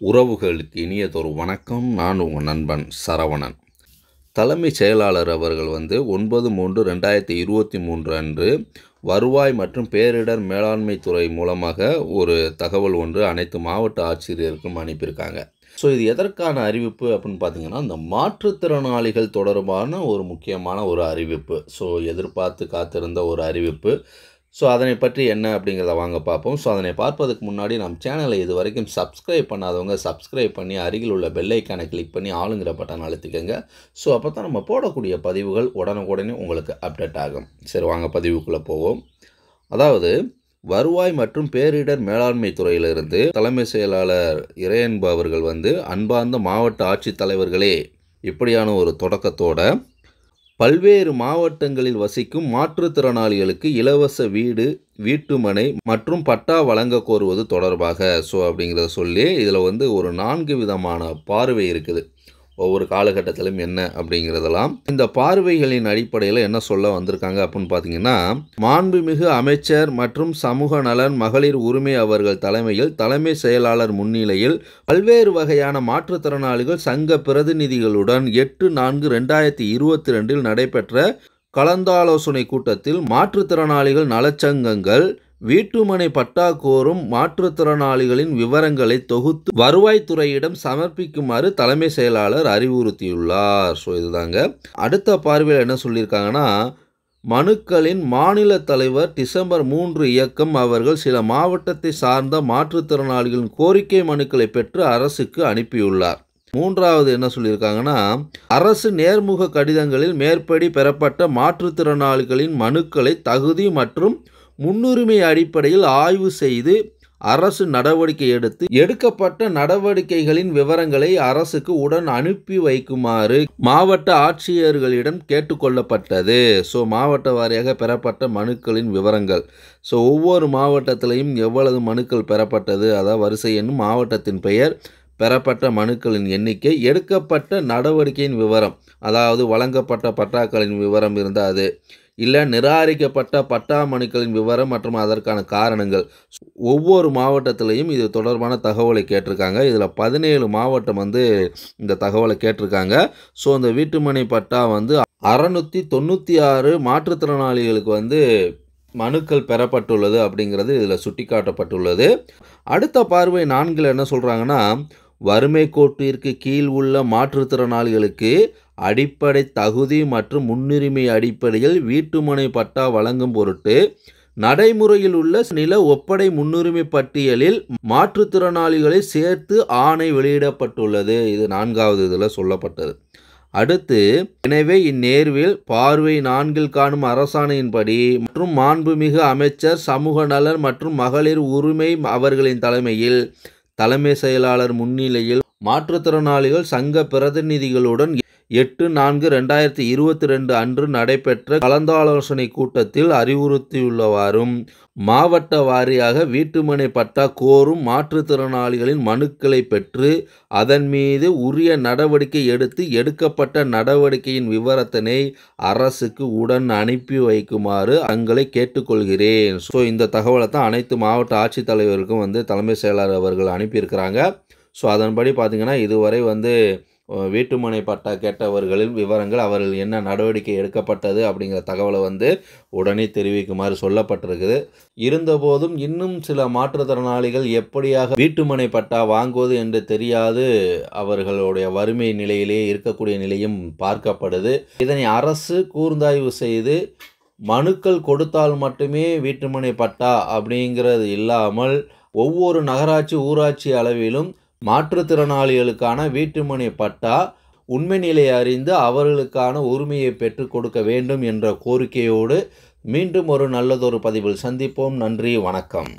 உறவுகளுக்கு இனியதொரு வணக்கம். நான் உங்கள் நண்பன் சரவணன். தலைமைச் செயலாளர் அவர்கள் வந்து ஒன்பது மூன்று ரெண்டாயிரத்தி இருபத்தி மூன்று அன்று வருவாய் மற்றும் பேரிடர் மேலாண்மை துறை மூலமாக ஒரு தகவல் ஒன்று அனைத்து மாவட்ட ஆட்சியர்களுக்கும் அனுப்பியிருக்காங்க. ஸோ இது எதற்கான அறிவிப்பு அப்படின்னு பார்த்தீங்கன்னா இந்த மாற்றுத்திறனாளிகள் தொடர்பான ஒரு முக்கியமான ஒரு அறிவிப்பு. ஸோ எதிர்பார்த்து காத்திருந்த ஒரு அறிவிப்பு. ஸோ அதனை பற்றி என்ன அப்படிங்கிறத வாங்க பார்ப்போம். ஸோ அதனை பார்ப்பதற்கு முன்னாடி நம் சேனலை இது வரைக்கும் சப்ஸ்கிரைப் பண்ணாதவங்க சப்ஸ்கிரைப் பண்ணி அருகில் உள்ள பெல் கிளிக் பண்ணி ஆளுங்கிற பட்டன் அழுத்திக்கோங்க. ஸோ அப்போ தான் நம்ம போடக்கூடிய பதிவுகள் உடனுக்குடனே உங்களுக்கு அப்டேட் ஆகும். சரி வாங்க பதிவுக்குள்ளே போவோம். அதாவது வருவாய் மற்றும் பேரிடர் மேலாண்மை துறையிலிருந்து தலைமை செயலாளர் இறையன்பு அவர்கள் வந்து அன்பார்ந்த மாவட்ட ஆட்சித்தலைவர்களே இப்படியான ஒரு தொடக்கத்தோட பல்வேறு மாவட்டங்களில் வசிக்கும் மாற்றுத்திறனாளிகளுக்கு இலவச வீடு வீட்டுமனை மற்றும் பட்டா வழங்க கோருவது தொடர்பாக. ஸோ அப்படிங்கிறத சொல்லி இதில் வந்து ஒரு நான்கு விதமான பார்வை இருக்குது. ஒவ்வொரு காலகட்டத்திலும் என்ன அப்படிங்கிறதெல்லாம். இந்த பார்வைகளின் அடிப்படையில் என்ன சொல்ல வந்திருக்காங்க அப்படின்னு பார்த்தீங்கன்னா மாண்புமிகு அமைச்சர் மற்றும் சமூக நலன் மகளிர் உரிமை அவர்கள் தலைமையில் தலைமை செயலாளர் முன்னிலையில் பல்வேறு வகையான மாற்றுத்திறனாளிகள் சங்க பிரதிநிதிகளுடன் எட்டு நான்கு ரெண்டாயிரத்தி இருபத்தி ரெண்டில் நடைபெற்ற கலந்தாலோசனை கூட்டத்தில் மாற்றுத்திறனாளிகள் நலச்சங்கங்கள் வீட்டுமனை பட்டா கோரும் மாற்றுத்திறனாளிகளின் விவரங்களை தொகுத்து வருவாய்த்துறையிடம் சமர்ப்பிக்குமாறு தலைமை செயலாளர் அறிவுறுத்தியுள்ளார். ஸோ இதுதாங்க. அடுத்த பார்வையில் என்ன சொல்லியிருக்காங்கன்னா மனுக்களின் மாநில தலைவர் டிசம்பர் மூன்று இயக்கம் அவர்கள் சில மாவட்டத்தை சார்ந்த மாற்றுத்திறனாளிகளின் கோரிக்கை மனுக்களை பெற்று அரசுக்கு அனுப்பியுள்ளார். மூன்றாவது என்ன சொல்லியிருக்காங்கன்னா அரசு நேர்முக கடிதங்களில் மேற்படி பெறப்பட்ட மாற்றுத்திறனாளிகளின் மனுக்களை தகுதி மற்றும் முன்னுரிமை அடிப்படையில் ஆய்வு செய்து அரசு நடவடிக்கை எடுத்து எடுக்கப்பட்ட நடவடிக்கைகளின் விவரங்களை அரசுக்கு உடன் அனுப்பி வைக்குமாறு மாவட்ட ஆட்சியர்களிடம் கேட்டுக்கொள்ளப்பட்டது. ஸோ மாவட்ட வாரியாக பெறப்பட்ட மனுக்களின் விவரங்கள். ஸோ ஒவ்வொரு மாவட்டத்திலையும் எவ்வளவு மனுக்கள் பெறப்பட்டது அதாவது வரிசை என்னும் மாவட்டத்தின் பெயர் பெறப்பட்ட மனுக்களின் எண்ணிக்கை எடுக்கப்பட்ட நடவடிக்கையின் விவரம் அதாவது வழங்கப்பட்ட பட்டாக்களின் விவரம் இருந்தால் அது இல்லை நிராகரிக்கப்பட்ட பட்டா மனுக்களின் விவரம் மற்றும் அதற்கான காரணங்கள். ஒவ்வொரு மாவட்டத்திலையும் இது தொடர்பான தகவலை கேட்டிருக்காங்க. இதில் பதினேழு மாவட்டம் வந்து இந்த தகவலை கேட்டிருக்காங்க. ஸோ அந்த வீட்டுமனை பட்டா வந்து அறநூற்றி தொண்ணூற்றி ஆறு மாற்றுத்திறனாளிகளுக்கு வந்து மனுக்கள் பெறப்பட்டுள்ளது அப்படிங்கிறது இதில் சுட்டிக்காட்டப்பட்டுள்ளது. அடுத்த பார்வை நான்கில் என்ன சொல்கிறாங்கன்னா வறுமை கோட்டிற்கு கீழ் உள்ள மாற்றுத்திறனாளிகளுக்கு அடிப்படை தகுதி மற்றும் முன்னுரிமை அடிப்படையில் வீட்டுமனை பட்டா வழங்கும் பொருட்டு நடைமுறையில் உள்ள நில ஒப்படை முன்னுரிமை பட்டியலில் மாற்றுத்திறனாளிகளை சேர்த்து ஆணை வெளியிடப்பட்டுள்ளது. இது நான்காவது இதில் சொல்லப்பட்டது. அடுத்து எனவே இந்நேர்வில் பார்வை நான்கில் காணும் அரசாணையின்படி மற்றும் மாண்புமிகு அமைச்சர் சமூக நலன் மற்றும் மகளிர் உரிமை அவர்களின் தலைமையில் தலைமை செயலாளர் முன்னிலையில் மாற்றுத்திறனாளிகள் சங்க பிரதிநிதிகளுடன் எட்டு நான்கு ரெண்டாயிரத்தி இருபத்தி ரெண்டு அன்று நடைபெற்ற கலந்தாலோசனை கூட்டத்தில் அறிவுறுத்தியுள்ளவாறும் மாவட்ட வாரியாக வீட்டுமனை பட்டா கோரும் மாற்றுத்திறனாளிகளின் மனுக்களை பெற்று அதன் மீது உரிய நடவடிக்கை எடுத்து எடுக்கப்பட்ட நடவடிக்கையின் விவரத்தினை அரசுக்கு உடன் அனுப்பி வைக்குமாறு அங்களை கேட்டுக்கொள்கிறேன். ஸோ இந்த தகவலை தான் அனைத்து மாவட்ட ஆட்சித்தலைவருக்கும் வந்து தலைமை செயலாளர் அவர்கள் அனுப்பியிருக்கிறாங்க. ஸோ அதன்படி பார்த்திங்கன்னா இதுவரை வந்து வீட்டுமனை பட்டா கேட்டவர்களின் விவரங்கள் அவர்கள் என்ன நடவடிக்கை எடுக்கப்பட்டது அப்படிங்கிற தகவலை வந்து உடனே தெரிவிக்குமாறு சொல்லப்பட்டிருக்குது. இருந்தபோதும் இன்னும் சில மாற்றுத்திறனாளிகள் எப்படியாக வீட்டுமனை பட்டா வாங்குவது என்று தெரியாது அவர்களுடைய வறுமை நிலையிலே இருக்கக்கூடிய நிலையும் பார்க்கப்படுது. இதனை அரசு கூர்ந்தாய்வு செய்து மனுக்கள் கொடுத்தால் மட்டுமே வீட்டுமனை பட்டா அப்படிங்கிறது இல்லாமல் ஒவ்வொரு நகராட்சி ஊராட்சி அளவிலும் மாற்றுத்திறனாளிகளுக்கான வீட்டுமனை பட்டா உண்மை நிலையை அறிந்து அவர்களுக்கான உரிமையை பெற்றுக் கொடுக்க வேண்டும் என்ற கோரிக்கையோடு மீண்டும் ஒரு நல்லதொரு பதிவில் சந்திப்போம். நன்றி வணக்கம்.